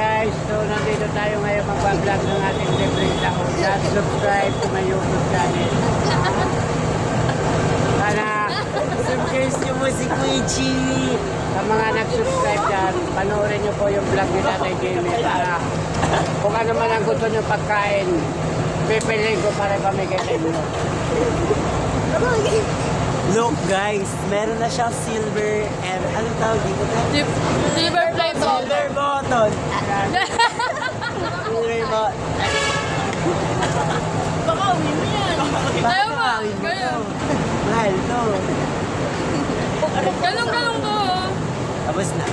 guys, so nandito tayo ngayon magbablog ng ating libreng taon. Just subscribe to my YouTube channel. Sana, subscribe nyo po si Kuichi. Sa mga nag-subscribe dyan, panoorin nyo po yung vlog ni Tatay Jamie para kung ano man ang gusto nyo pagkain, pipiliin ko para pamigay sa inyo. Look guys, meron na siyang silver and anong tawag dito? Sil- Silver play ball. Silver button. Silver button. Baka uwi mo yan. Kaya mo, kaya. Mahal to. Galong-galong ko. oh. Tapos na.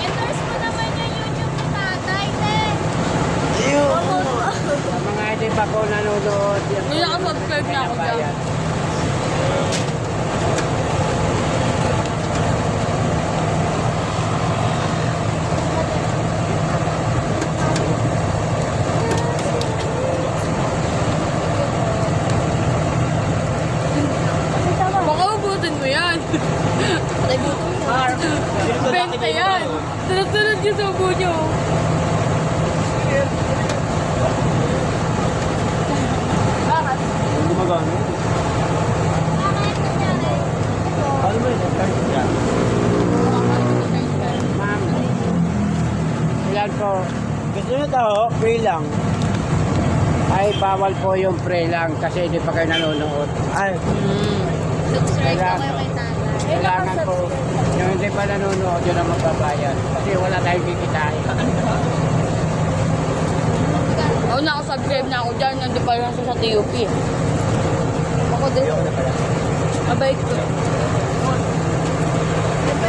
Endorse mo naman yung YouTube ni tatay, te. Ew. Mga hindi pa po nanonood, Hindi nakasubscribe na ako dyan. Bayan. Baka ubusin mo yan. Benta yan. Sunod-sunod yung subo nyo. Ano gumagano? Bakit nangyari? Paano ba yun? Ma'am, ilan po? Gusto nyo to? Free lang. Ay, bawal po yung pre lang kasi hindi pa kayo nanonood. Ay, Subscribe ko Kailangan- kayo kay tatay. Kailangan po, yung hindi pa nanonood, yun ang magbabayad. Kasi wala tayong kikitain. Oo, nakasubscribe na ako dyan. Nandun pa lang siya sa TUP. Ako din. Abay ko. Ito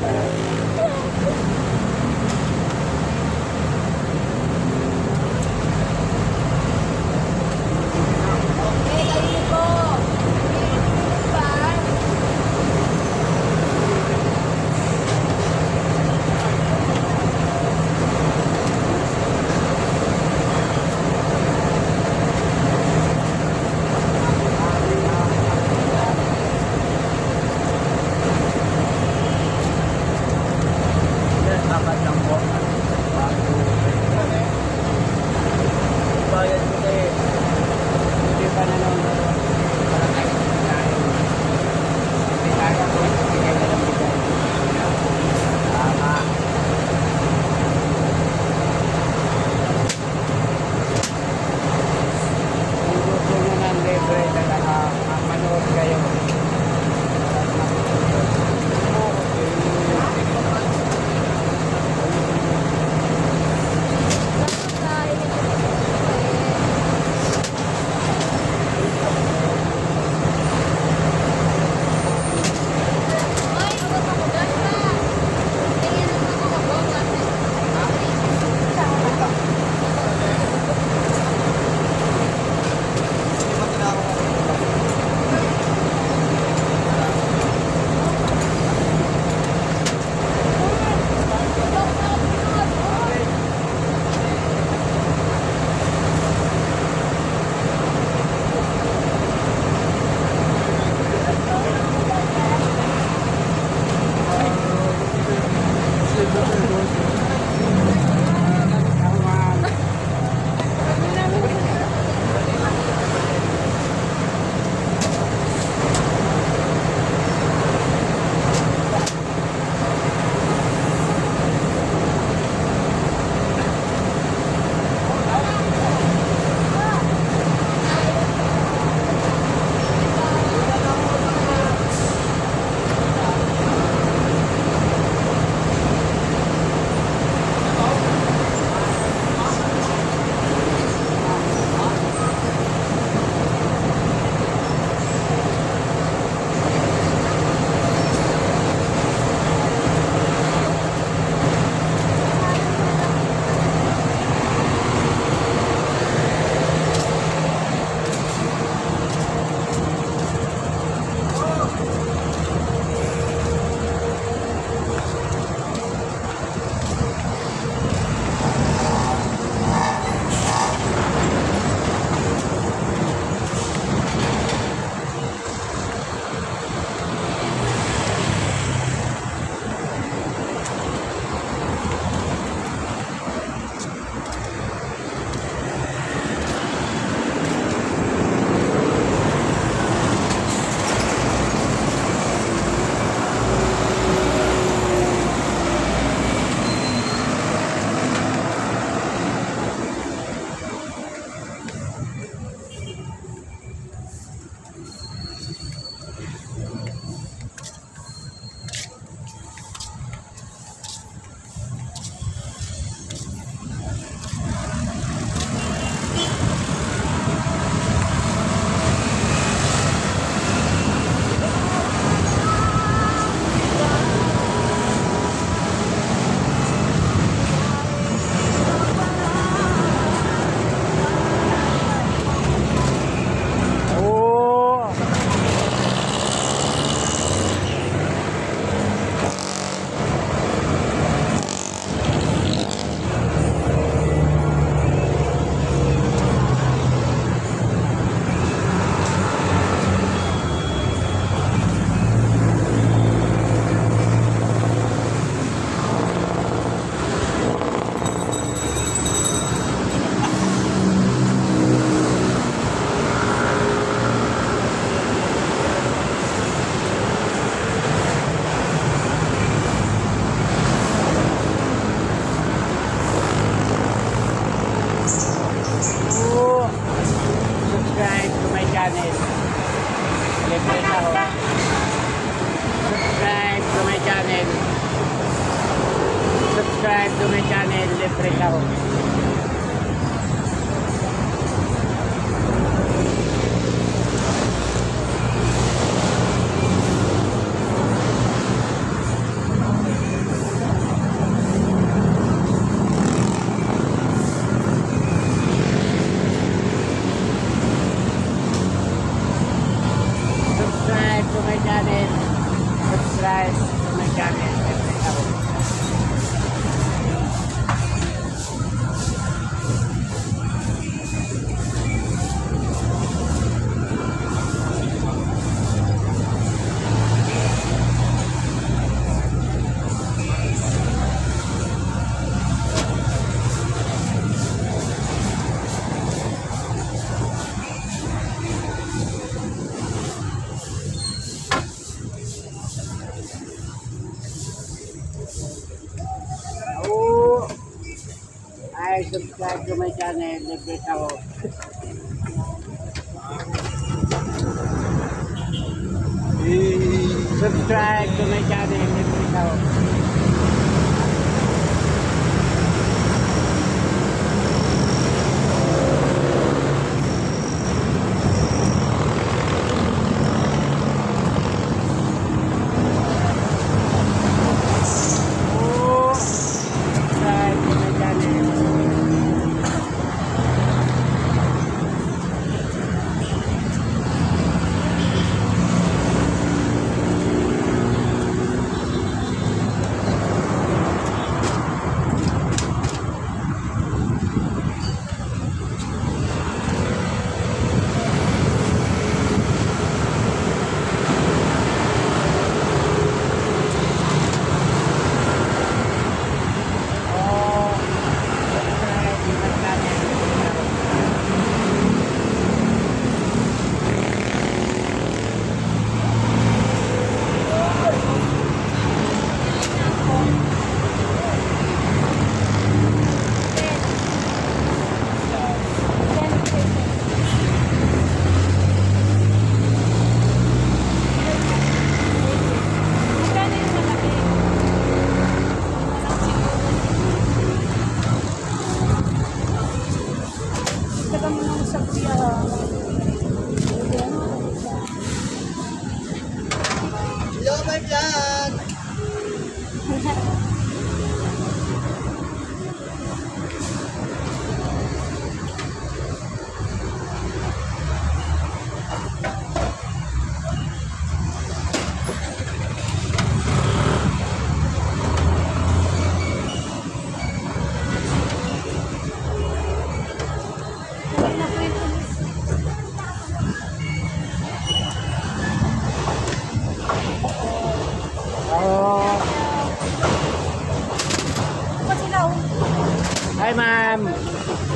subscribe to my channel. God bless ako.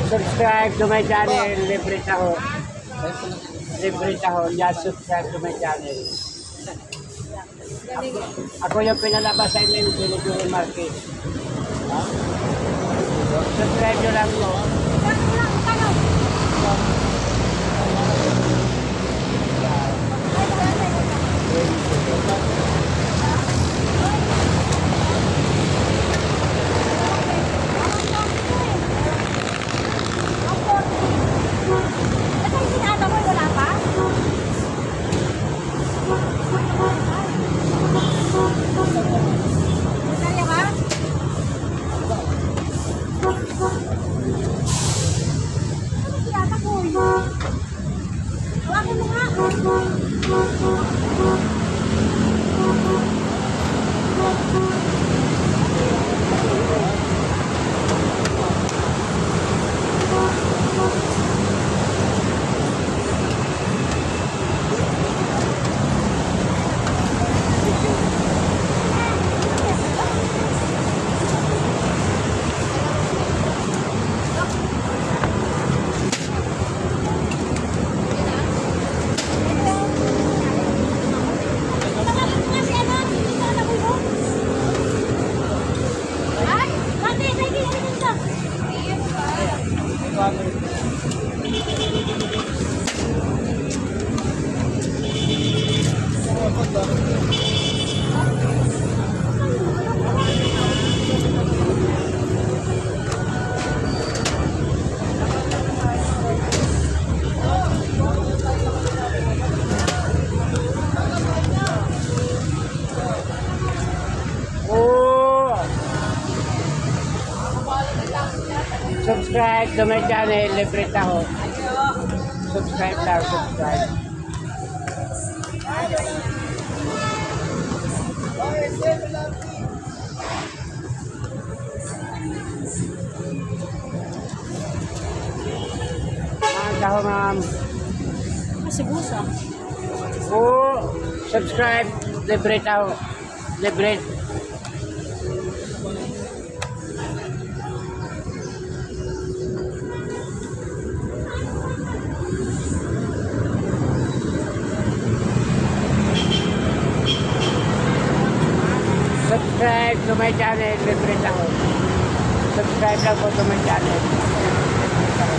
subscribe to my channel. Libre ako. Libre ako. Just subscribe to my channel. Ako, ako yung pinalabasan ng Pilipino Market. Subscribe nyo lang mo. Subscribe तो मैं क्या नहीं ले प्रेता हो subscribe कर subscribe subscribe लिबरेटा liberate Subscribe to my channel, libre taho. Subscribe lang po to my channel. Libre taho.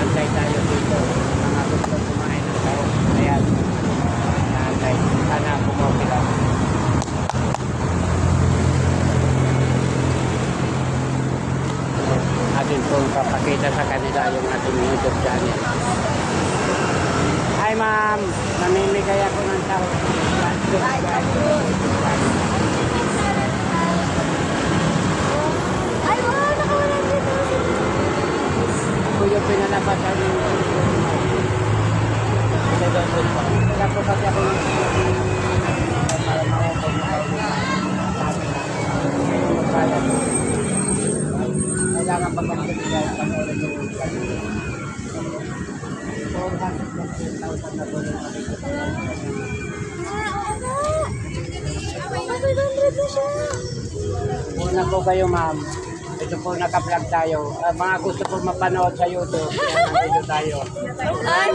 Antay tayo dito. Mga gusto kumain ng tao. Ayan. Antay. Sana pumopi lang. Atin pong papakita sa kanila yung ating YouTube channel. Hi ma'am, namimigay ako ng tao. Ay, wow, nakawala dito. Ako yung pinalabasan yung Kaya po kasi ako yung para maupag na kayo. Kailangan pa kami bigay sa mga yung 400,000 na po yung Ah, oo nga. Ay, 500 na siya. Una po kayo ma'am. Ito po naka-vlog tayo. Ah, mga gusto po mapanood sa YouTube. Yan, nandito tayo. Ay,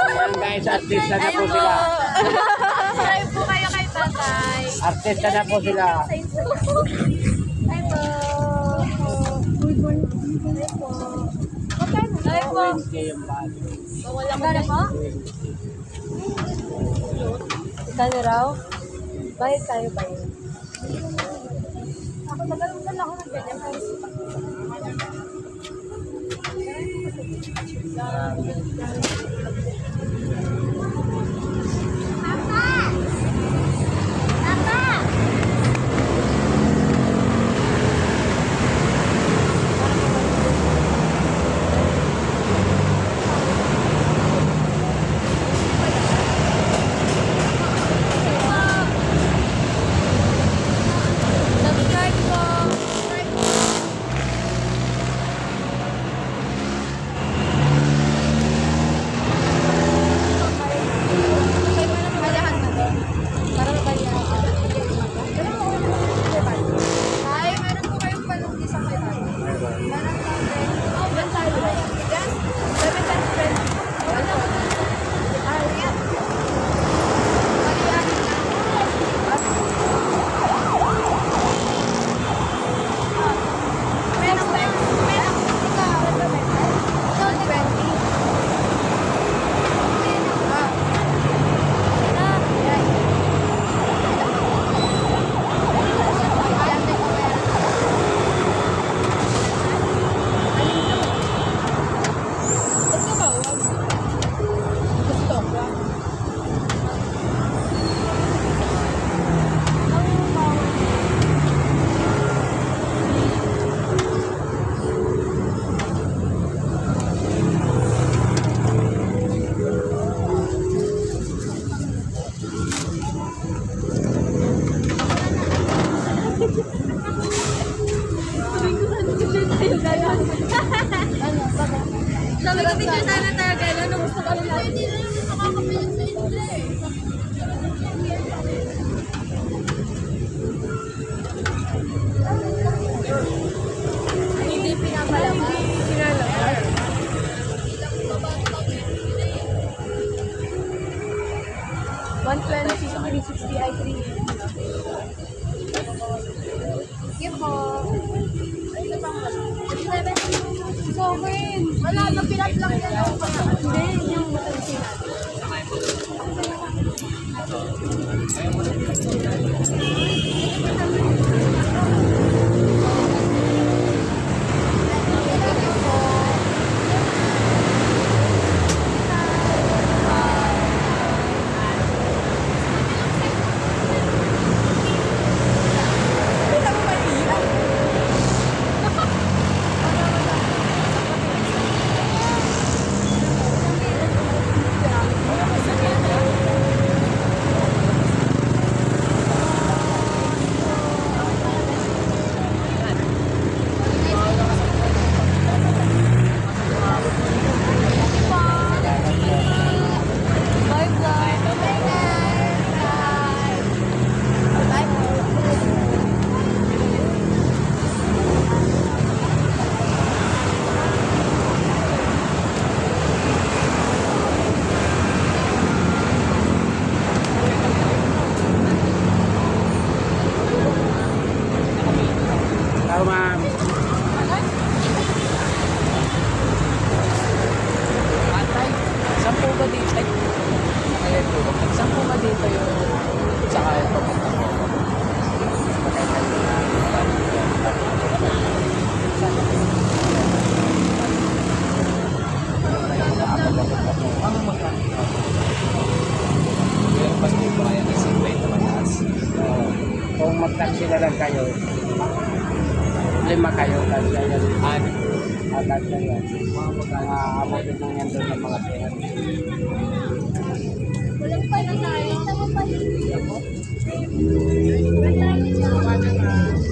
Ayan guys, artista na po sila. Subscribe po kayo kay tatay. Artista na po sila. Ay po. Good morning. Po. Ay po. Yung bali. Magkano po? Magkano raw? Bayad tayo ba yun? Ako nagkaroon ako ng ganyan. Papa! Papa! Subscribe po! Ay, meron po kayong palungki sa kayo. Meron po. Oh, ben tayo. Yes. Seven times ten. Wala. Ay, yan. Ay, yan. Meron ba? Meron. Ikaw, ano ba? Ikaw, 20. Ah. Ah, yan. Sabi ko, picture sana tayo gano'n. Gusto ko lang. Agad na yan. Mga abutin lang yan doon ng mga tiyan. Walang pa na tayo. Tama pa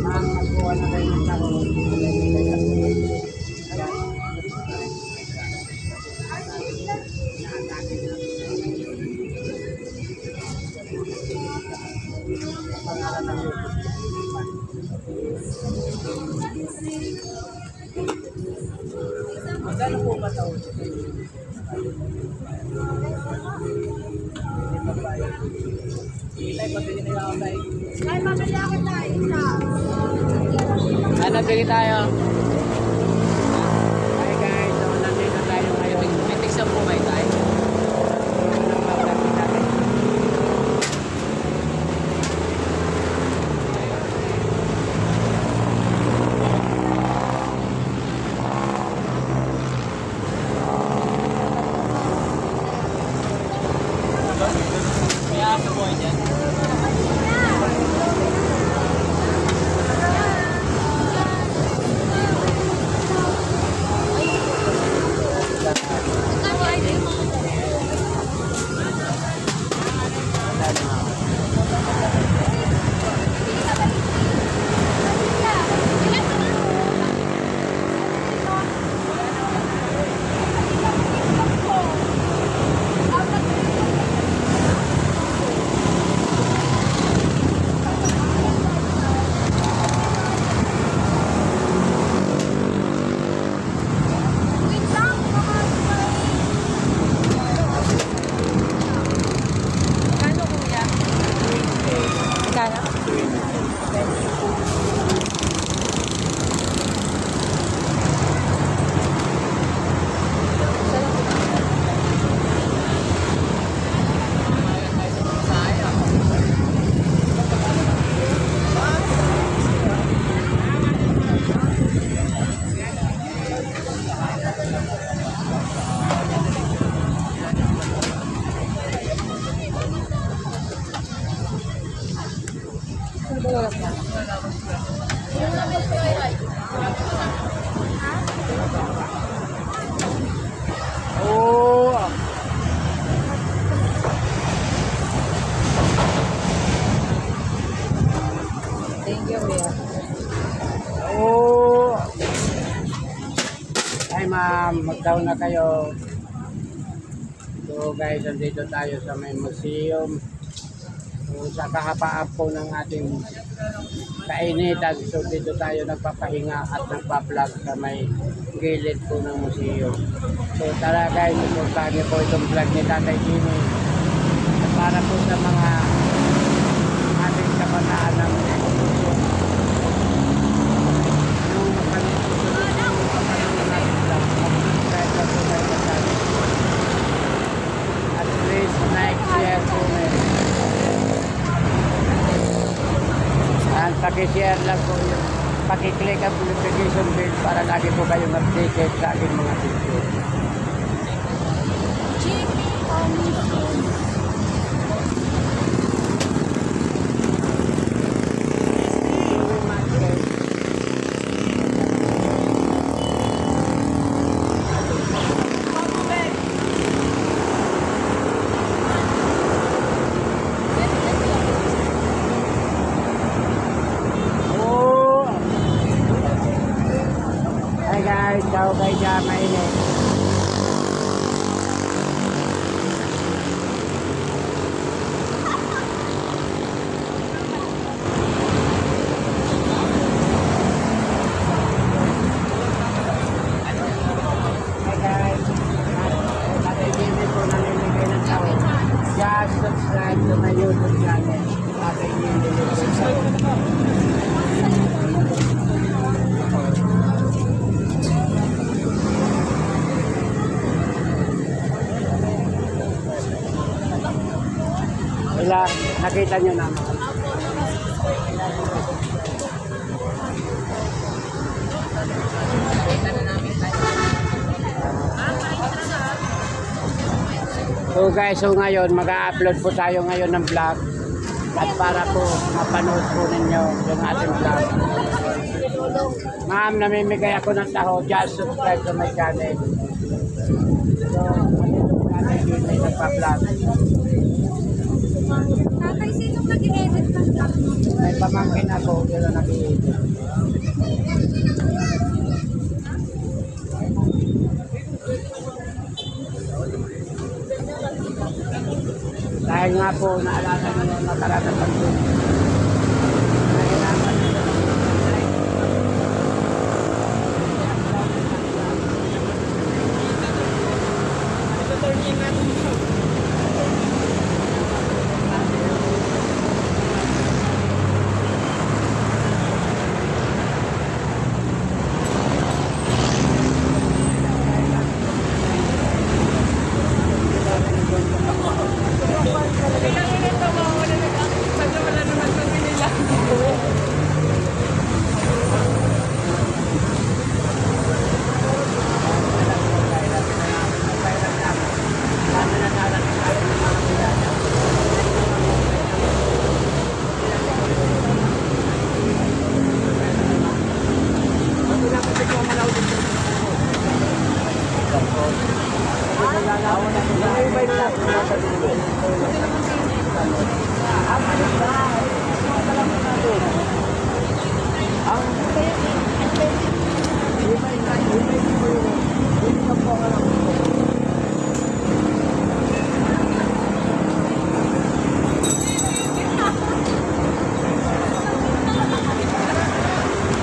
Ma'am, magkuha na kayo ng tao. Magkano po ba taon? Tay, pabili na ako tay. Ay, mamali ako tayo. Ano, bili tayo? Mag-down na kayo. So guys, andito tayo sa may museum. So, sa kahapaan po ng ating kainitan. So dito tayo nagpapahinga at nagpa-vlog sa may gilid po ng museum. So tara guys, suportahan niyo po itong vlog ni Tatay Jimmy. Para po sa mga ating kabataan ng museum. Pakishare lang po yun. Pakiclick ang notification bell para lagi po kayong updated sa aking mga video. Jimmy, coming soon. Oh! Hi guys, tao kay dyan, mainit. Hi guys, nakikinin po namimigay ng tao. Just subscribe to my YouTube channel. Nakikinin po. Wala, nakita nyo na. So guys, so ngayon mag-upload po tayo ngayon ng vlog at para po mapanood po ninyo yung ating vlog. Ma'am, namimigay ako ng taho. Just subscribe to my channel. So, ano po natin ay nagpa-vlog. Tatay, sinong nag-edit ng mo? May pamangkin ako, pero nag-iisip. Dahil nga po, naalala nyo yung nakaraan ng pagod. Nahirapan nyo.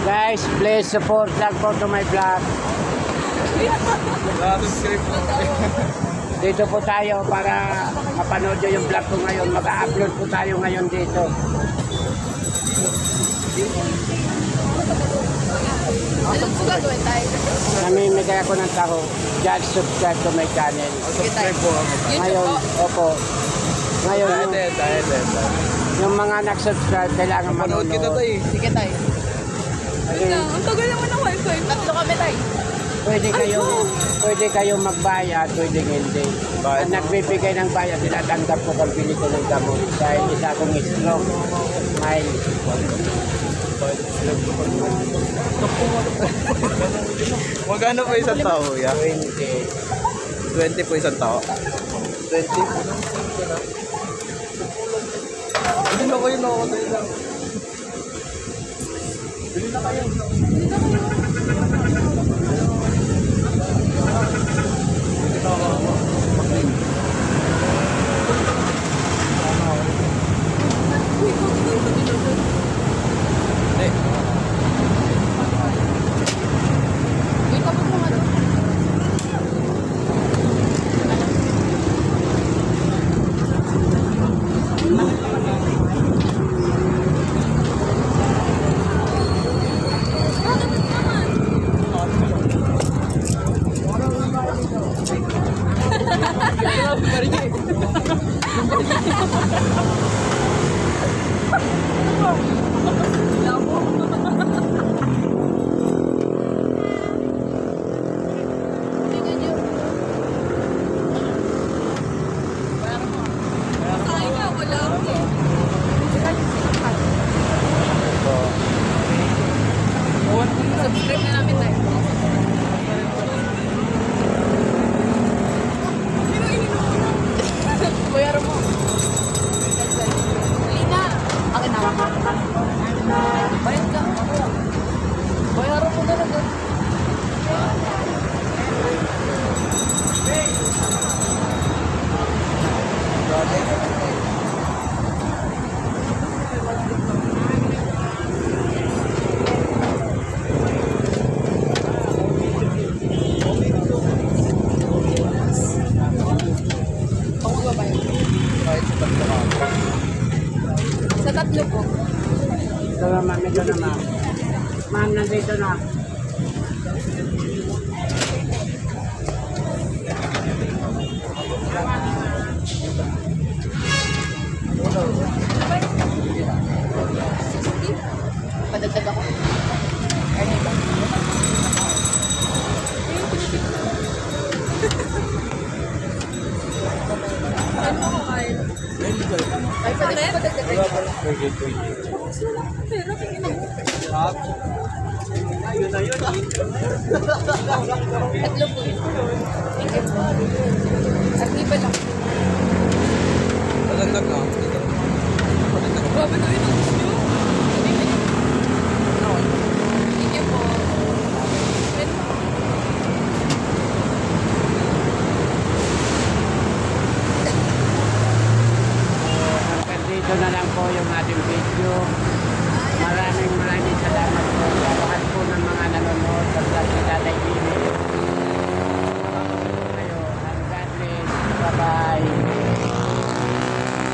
Guys, please support lang po to my vlog. Dito po tayo para mapanood nyo yung vlog ko ngayon. Mag-upload po tayo ngayon dito. Anong po gagawin tayo? Namimigay ako ng taho. Just subscribe to my channel. Subscribe po ako. Ngayon, opo. Ngayon, yung, yung mga nag-subscribe, kailangan Manood kita manonood. tayo. Sige tayo. Kasi Ang tagal naman ng wifi. Tatlo kami tayo. pwede kayong, pwede kayong magbayad, pwede hindi. Ang nagbibigay ng bayad, tinatanggap ko pag bili ko ng gamot. Dahil isa akong stroke. Smile. Magkano po isang tao, ya? 20. 20 po isang tao. 20 po. Hindi na kayo nakakatayo lang. Wala ko. Tatlo po yun. Thank you po. At iba lang.